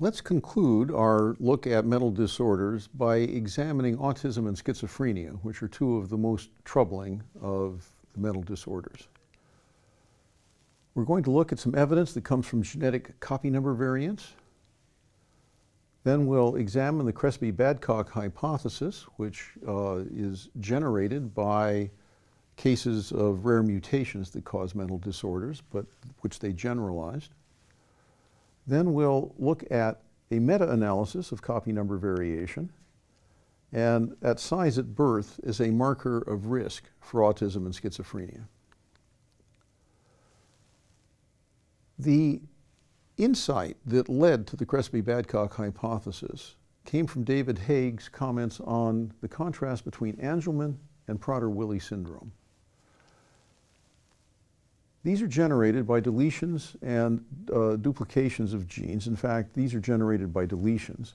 Let's conclude our look at mental disorders by examining autism and schizophrenia, which are two of the most troubling of the mental disorders. We're going to look at some evidence that comes from genetic copy number variants. Then we'll examine the Crespi-Badcock hypothesis, which uh, is generated by cases of rare mutations that cause mental disorders, but which they generalized. Then we'll look at a meta-analysis of copy number variation and at size at birth is a marker of risk for autism and schizophrenia. The insight that led to the Crespi-Badcock hypothesis came from David Haig's comments on the contrast between Angelman and Prader-Willi syndrome. These are generated by deletions and uh, duplications of genes. In fact, these are generated by deletions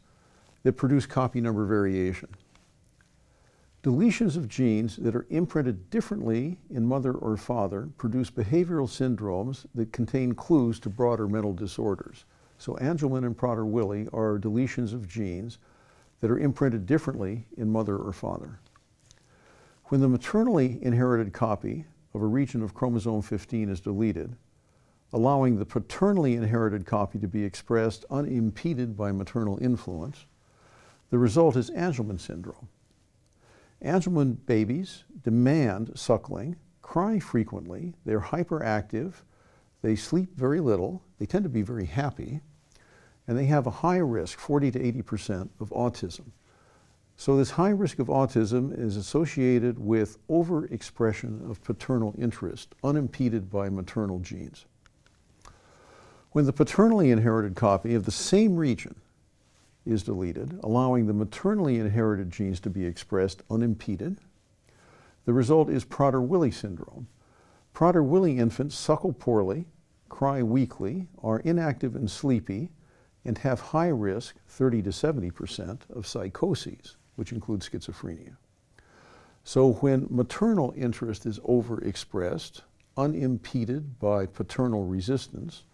that produce copy number variation. Deletions of genes that are imprinted differently in mother or father produce behavioral syndromes that contain clues to broader mental disorders. So Angelman and Prader-Willi are deletions of genes that are imprinted differently in mother or father. When the maternally inherited copy of a region of chromosome 15 is deleted, allowing the paternally inherited copy to be expressed unimpeded by maternal influence, the result is Angelman syndrome. Angelman babies demand suckling, cry frequently, they're hyperactive, they sleep very little, they tend to be very happy, and they have a high risk, 40 to 80%, of autism. So this high risk of autism is associated with overexpression of paternal interest, unimpeded by maternal genes. When the paternally inherited copy of the same region is deleted, allowing the maternally inherited genes to be expressed unimpeded, the result is Prader-Willi syndrome. Prader-Willi infants suckle poorly, cry weakly, are inactive and sleepy, and have high risk, 30 to 70 percent, of psychoses which includes schizophrenia. So when maternal interest is overexpressed, unimpeded by paternal resistance,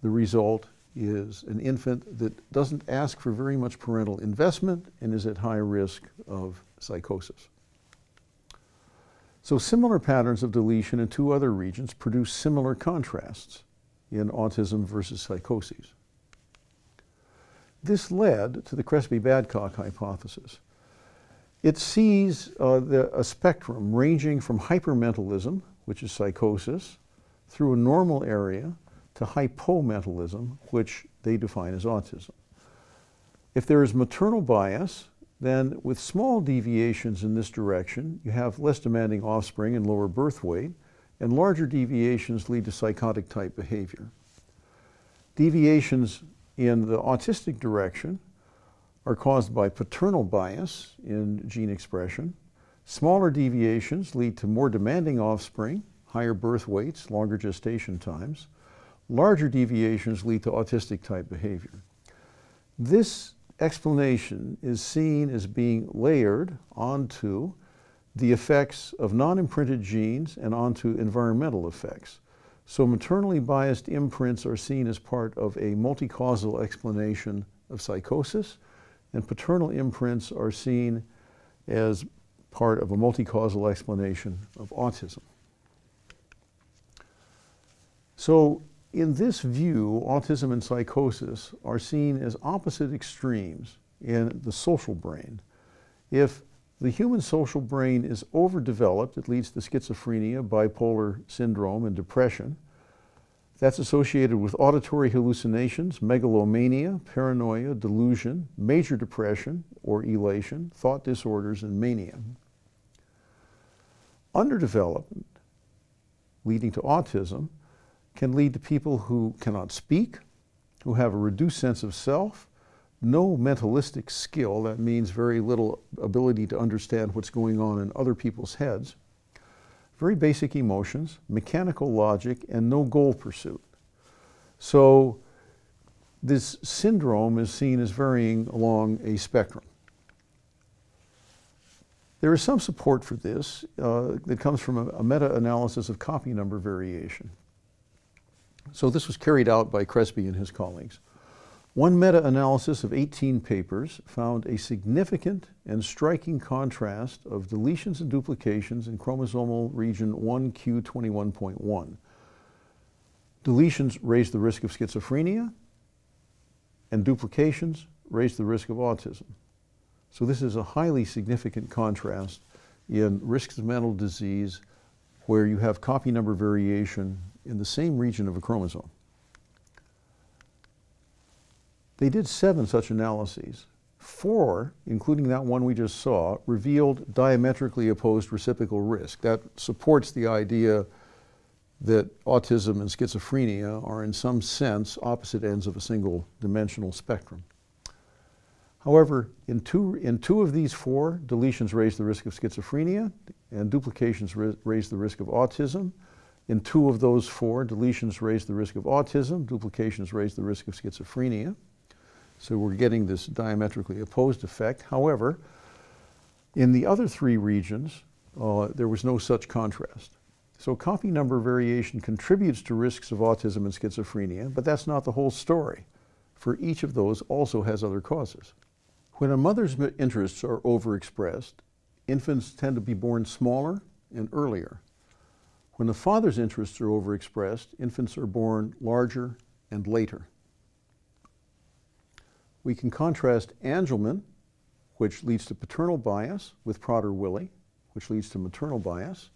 the result is an infant that doesn't ask for very much parental investment and is at high risk of psychosis. So similar patterns of deletion in two other regions produce similar contrasts in autism versus psychoses. This led to the Crespi-Badcock hypothesis. It sees uh, the, a spectrum ranging from hypermentalism, which is psychosis, through a normal area to hypomentalism, which they define as autism. If there is maternal bias, then with small deviations in this direction, you have less demanding offspring and lower birth weight, and larger deviations lead to psychotic type behavior. Deviations in the autistic direction are caused by paternal bias in gene expression. Smaller deviations lead to more demanding offspring, higher birth weights, longer gestation times. Larger deviations lead to autistic type behavior. This explanation is seen as being layered onto the effects of non-imprinted genes and onto environmental effects. So maternally biased imprints are seen as part of a multi-causal explanation of psychosis, and paternal imprints are seen as part of a multi-causal explanation of autism. So in this view, autism and psychosis are seen as opposite extremes in the social brain. If the human social brain is overdeveloped, it leads to schizophrenia, bipolar syndrome, and depression. That's associated with auditory hallucinations, megalomania, paranoia, delusion, major depression or elation, thought disorders, and mania. Underdevelopment, leading to autism, can lead to people who cannot speak, who have a reduced sense of self, no mentalistic skill, that means very little ability to understand what's going on in other people's heads, very basic emotions, mechanical logic, and no goal pursuit. So this syndrome is seen as varying along a spectrum. There is some support for this uh, that comes from a, a meta-analysis of copy number variation. So this was carried out by Crespi and his colleagues. One meta-analysis of 18 papers found a significant and striking contrast of deletions and duplications in chromosomal region 1q21.1. Deletions raise the risk of schizophrenia, and duplications raise the risk of autism. So this is a highly significant contrast in risks of mental disease where you have copy number variation in the same region of a chromosome. They did seven such analyses. Four, including that one we just saw, revealed diametrically opposed reciprocal risk. That supports the idea that autism and schizophrenia are in some sense opposite ends of a single dimensional spectrum. However, in two, in two of these four, deletions raise the risk of schizophrenia and duplications raise the risk of autism. In two of those four, deletions raise the risk of autism, duplications raise the risk of schizophrenia. So we're getting this diametrically opposed effect. However, in the other three regions, uh, there was no such contrast. So copy number variation contributes to risks of autism and schizophrenia, but that's not the whole story. For each of those also has other causes. When a mother's interests are overexpressed, infants tend to be born smaller and earlier. When the father's interests are overexpressed, infants are born larger and later. We can contrast Angelman, which leads to paternal bias, with Prader-Willi, which leads to maternal bias,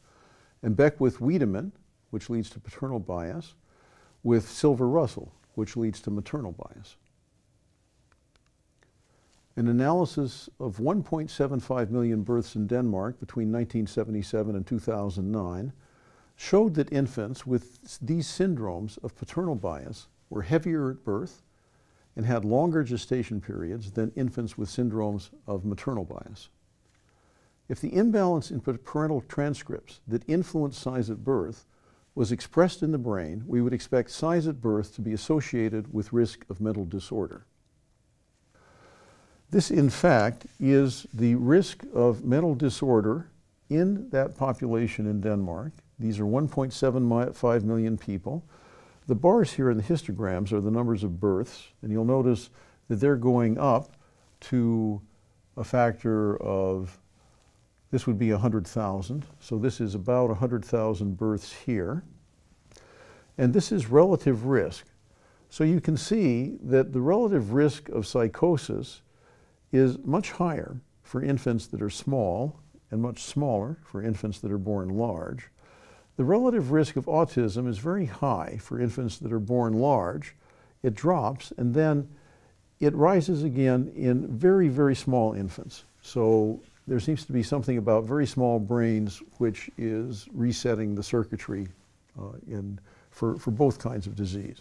and Beckwith-Wiedemann, which leads to paternal bias, with Silver-Russell, which leads to maternal bias. An analysis of 1.75 million births in Denmark between 1977 and 2009 showed that infants with these syndromes of paternal bias were heavier at birth and had longer gestation periods than infants with syndromes of maternal bias. If the imbalance in parental transcripts that influence size at birth was expressed in the brain, we would expect size at birth to be associated with risk of mental disorder. This, in fact, is the risk of mental disorder in that population in Denmark. These are 1.75 million people. The bars here in the histograms are the numbers of births, and you'll notice that they're going up to a factor of, this would be 100,000. So this is about 100,000 births here. And this is relative risk. So you can see that the relative risk of psychosis is much higher for infants that are small and much smaller for infants that are born large. The relative risk of autism is very high for infants that are born large. It drops and then it rises again in very, very small infants. So there seems to be something about very small brains which is resetting the circuitry uh, in, for, for both kinds of disease.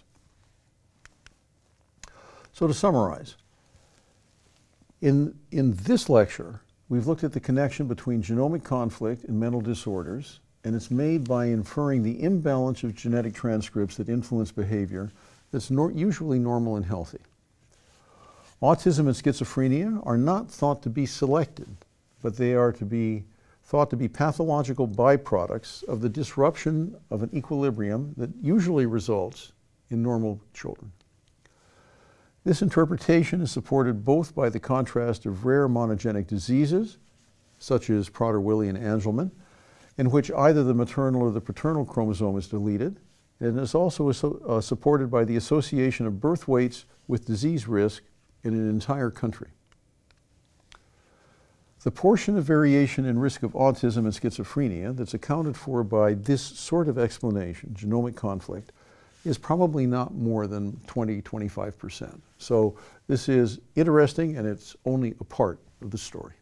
So to summarize, in, in this lecture, we've looked at the connection between genomic conflict and mental disorders, and it's made by inferring the imbalance of genetic transcripts that influence behavior that's nor usually normal and healthy. Autism and schizophrenia are not thought to be selected, but they are to be thought to be pathological byproducts of the disruption of an equilibrium that usually results in normal children. This interpretation is supported both by the contrast of rare monogenic diseases, such as Prader-Willi and Angelman, in which either the maternal or the paternal chromosome is deleted, and is also uh, supported by the association of birth weights with disease risk in an entire country. The portion of variation in risk of autism and schizophrenia that's accounted for by this sort of explanation, genomic conflict, is probably not more than 20, 25%. So this is interesting and it's only a part of the story.